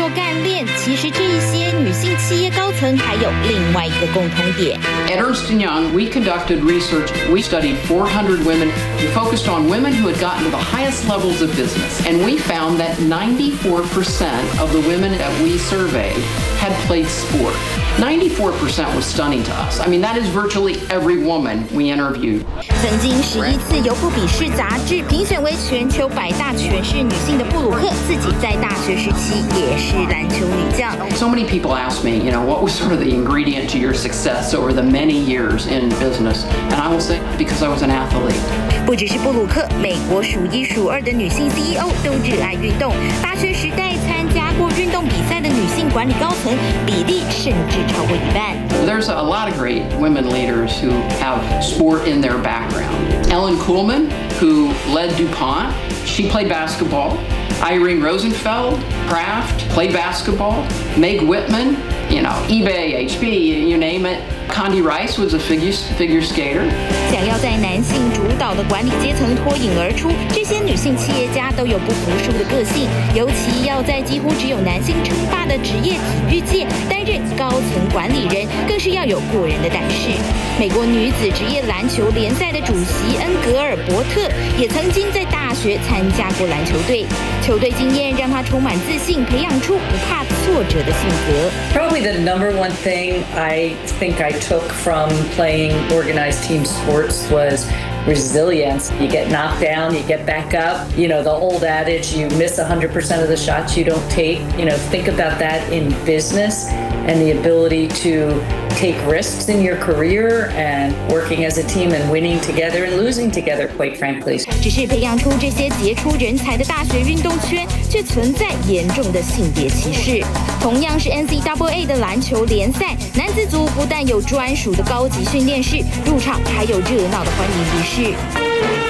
多干练，其实这一些女性企业高层还有另外一个共同点。At Ernst Young, we conducted research. We studied 400 women. We focused on women who had gotten to the highest levels of business, and we found that 94% of the women that we surveyed had played sport. 94% was stunning to us. I mean, that is virtually every woman we interviewed. 曾经十一次由《不比士》杂志评选为全球百大诠释女性的布鲁克，自己在大学时期也是篮球女将。So many people ask me, you know, what was sort of the ingredient to your success over the many years in business? And I will say, because I was an athlete. 不只是布鲁克，美国数一数二的女性 CEO 都热爱运动。大学时代参加 过运动比赛的女性管理高层比例甚至超过一半。There's a lot of great women leaders who have sport in their background. Ellen Kuhlman, who led DuPont, she played basketball. Irene Rosenfeld, Kraft, played basketball. Meg Whitman, you know, eBay, HB, you name it. Condi Rice was a figure, figure skater. 想要在男性主导的管理阶层脱颖而出，这些女性企业家都有不服输的个性，尤其要在几乎只有男性称霸的职业体育界担任高层管理人，更是要有过人的胆识。美国女子职业篮球联赛的主席恩格尔伯特也曾经在大学参加过篮球队，球队经验让她充满自信，培养出不怕挫折的性格。Probably the number one thing I think I took from playing organized team sports was resilience. You get knocked down, you get back up. You know, the old adage, you miss 100% of the shots you don't take. You know, think about that in business and the ability to take risks in your career and working as a team and winning together and losing together, quite frankly. 只是培养出这些杰出人才的大学运动圈，却存在严重的性别歧视。同样是 NCAA 的篮球联赛，男子组不但有专属的高级训练室，入场还有热闹的欢迎仪式。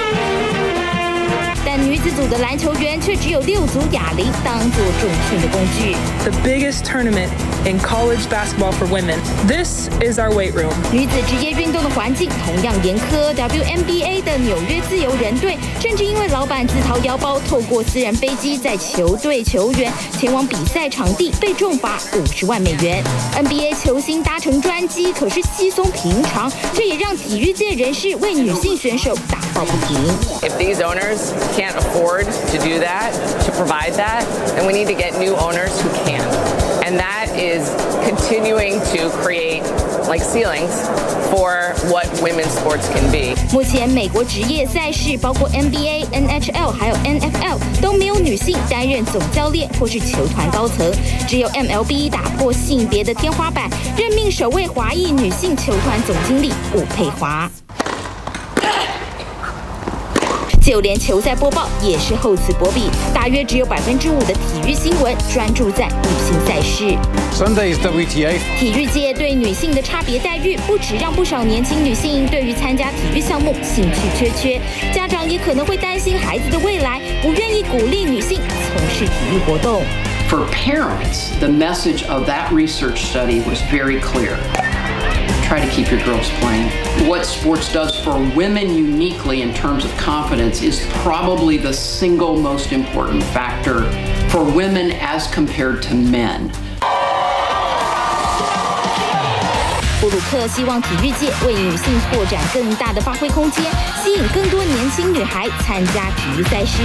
但女子组的篮球员却只有六组哑铃当做重训的工具。the biggest tournament in college basketball for women. This is our weight room. 女子职业运动的环境同样严苛，WNBA 的纽约自由人队甚至因为老板自掏腰包，透过私人飞机载球队球员前往比赛场地，被重罚五十万美元。NBA 球星搭乘专机可是稀松平常，这也让体育界人士为女性选手打抱不平。If these owners can't afford to do that, to provide that, then we need to get new owners who can. And that is continuing to create like ceilings for what women's sports can be. 目前美国职业赛事包括 NBA、NHL 还有 NFL 都没有女性担任总教练或是球团高层，只有 MLB 打破性别的天花板，任命首位华裔女性球团总经理伍佩华。 就连球赛播报也是厚此薄彼，大约只有百分之五的体育新闻专注在女性赛事。Sunday's WTA 体育界对女性的差别待遇，不止让不少年轻女性对于参加体育项目兴趣缺缺，家长也可能会担心孩子的未来，不愿意鼓励女性从事体育活动。For parents, the message of that research study was very clear. Try to keep your girls playing. What sports does for women uniquely in terms of confidence is probably the single most important factor for women as compared to men. 布鲁克希望体育界为女性拓展更大的发挥空间，吸引更多年轻女孩参加体育赛事。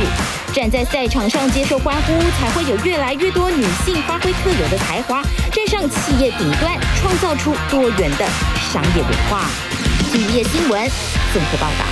站在赛场上接受欢呼，才会有越来越多女性发挥特有的才华，站上企业顶端，创造出多元的商业文化。企业新闻综合报道。